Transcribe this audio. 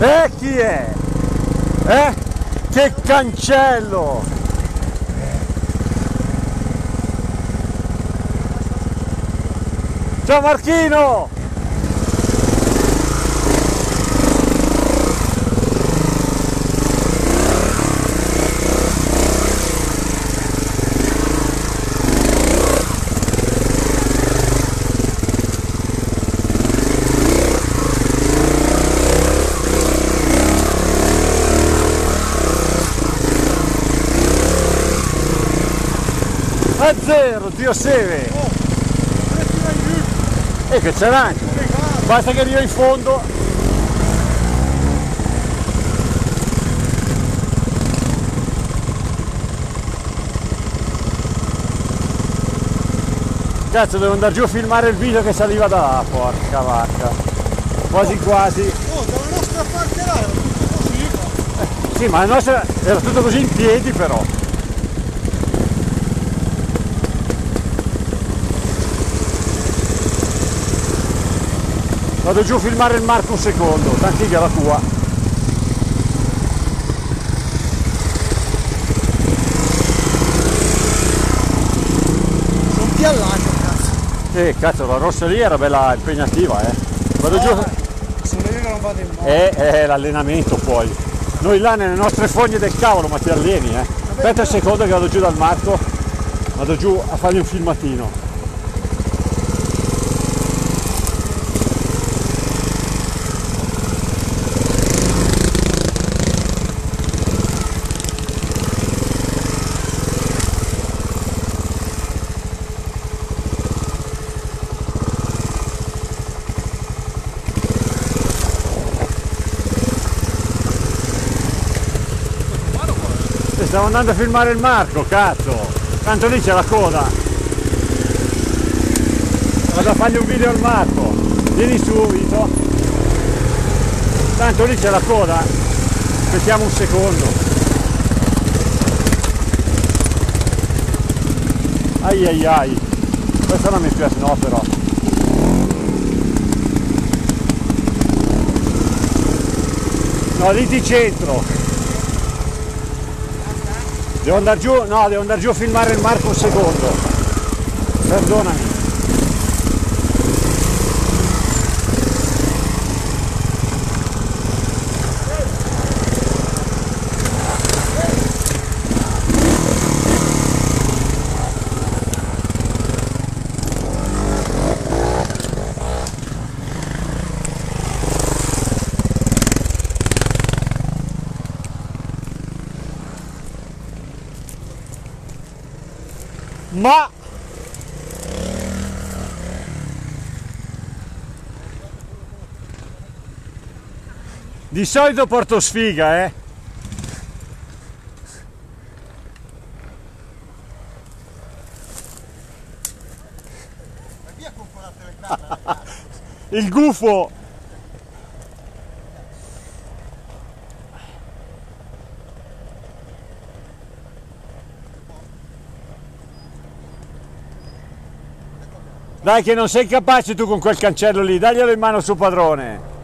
Eh, chi è? Eh? Che cancello! Ciao Marchino! A zero, Dio Seve! Oh, E che c'è anche! Basta che arriva in fondo. Cazzo, devo andare giù a filmare il video che saliva da là, porca vacca. Quasi quasi. Oh, dalla nostra parte là era tutto così. ma- Sì, ma la nostra era tutto così in piedi però. Vado giù a filmare il Marco un secondo, tanti che è la tua. Non ti allagio, cazzo. Eh, cazzo, la rossa lì era bella impegnativa, eh. Vado giù. Sono io che non vado in moto. Eh, eh, l'allenamento poi. Noi là nelle nostre fogne del cavolo, ma ti alleni, eh. Aspetta un secondo che vado giù dal Marco. Vado giù a fargli un filmatino. E stavo andando a filmare il Marco, cazzo! Tanto lì c'è la coda. Vado a fargli un video al Marco. Vieni su, Vito. Tanto lì c'è la coda. Aspettiamo un secondo. Ai ai ai. Questa non mi piace, no però. No, lì di centro. Devo andare giù, no, devo andare giù a filmare il Marco secondo. Perdonami. Ma di solito porto sfiga, eh. Il gufo. Dai che non sei capace tu con quel cancello lì, daglielo in mano suo padrone.